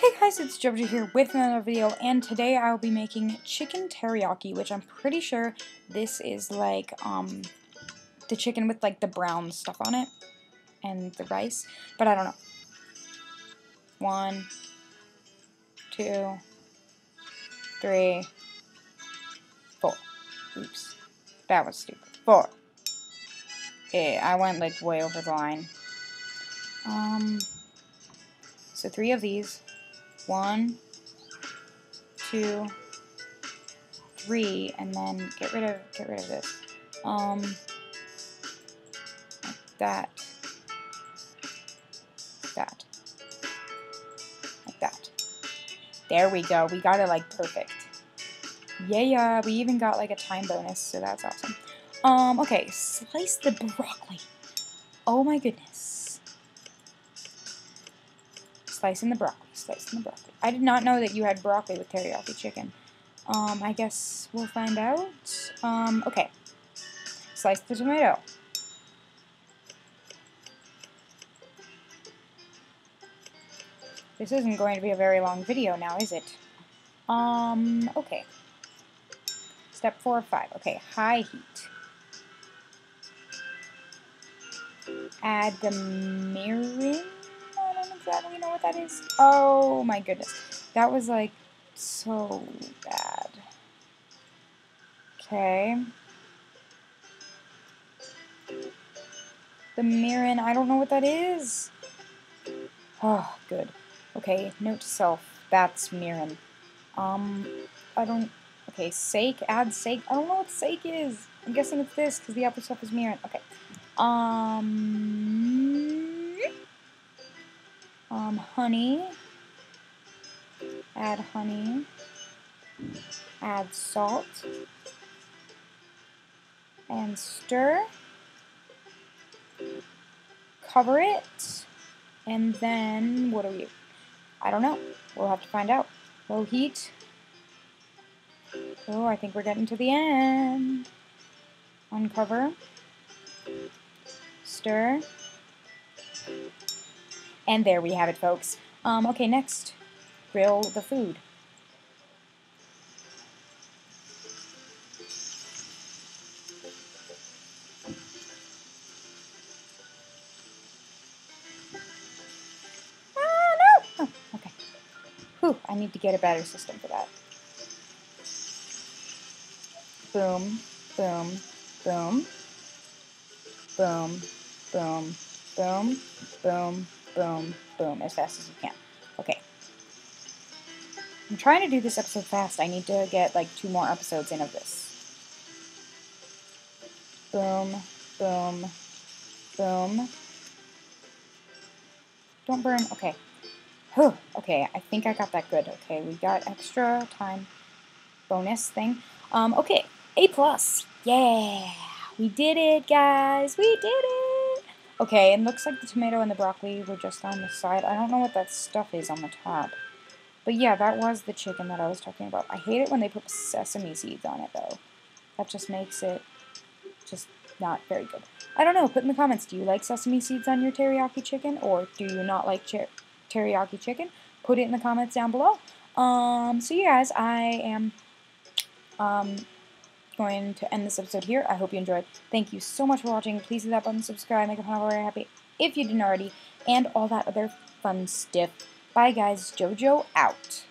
Hey guys, it's Jojo here with another video, and today I'll be making chicken teriyaki, which I'm pretty sure this is like, um, the chicken with like the brown stuff on it, and the rice, but I don't know. One, two, three, four. Oops. That was stupid. Four. Yeah, I went like way over the line. Um, so three of these. One, two, three, and then get rid of get rid of this. Um, like that, that, like that. There we go. We got it like perfect. Yeah, yeah. We even got like a time bonus, so that's awesome. Um, okay, slice the broccoli. Oh my goodness. Slicing the broccoli, slicing the broccoli. I did not know that you had broccoli with teriyaki chicken. Um, I guess we'll find out. Um, okay. Slice the tomato. This isn't going to be a very long video now, is it? Um, okay. Step four of five. Okay, high heat. Add the mirin. I don't exactly know what that is. Oh my goodness. That was like so bad. Okay. The mirin, I don't know what that is. Oh, good. Okay, note to self. That's mirin. Um, I don't... Okay, sake, add sake. I don't know what sake is. I'm guessing it's this, because the upper stuff is mirin. Okay. Um... Um, honey. Add honey. Add salt. And stir. Cover it. And then, what do we... I don't know. We'll have to find out. Low heat. Oh, I think we're getting to the end. Uncover. Stir. And there we have it, folks. Um, okay, next, grill the food. Ah, no! Oh, okay. Whew, I need to get a better system for that. Boom, boom, boom, boom, boom, boom, boom, boom, boom, as fast as you can. Okay. I'm trying to do this episode fast. I need to get like two more episodes in of this. Boom, boom, boom. Don't burn. Okay. Whew. Okay, I think I got that good. Okay, we got extra time bonus thing. Um, okay, A plus. Yeah, we did it, guys. We did it. Okay, it looks like the tomato and the broccoli were just on the side. I don't know what that stuff is on the top. But yeah, that was the chicken that I was talking about. I hate it when they put sesame seeds on it, though. That just makes it just not very good. I don't know. Put in the comments, do you like sesame seeds on your teriyaki chicken? Or do you not like teriyaki chicken? Put it in the comments down below. Um, so yeah, guys, I am um, going to end this episode here. I hope you enjoyed. Thank you so much for watching. Please hit that button, subscribe, make a very happy if you didn't already, and all that other fun stuff. Bye, guys. JoJo out.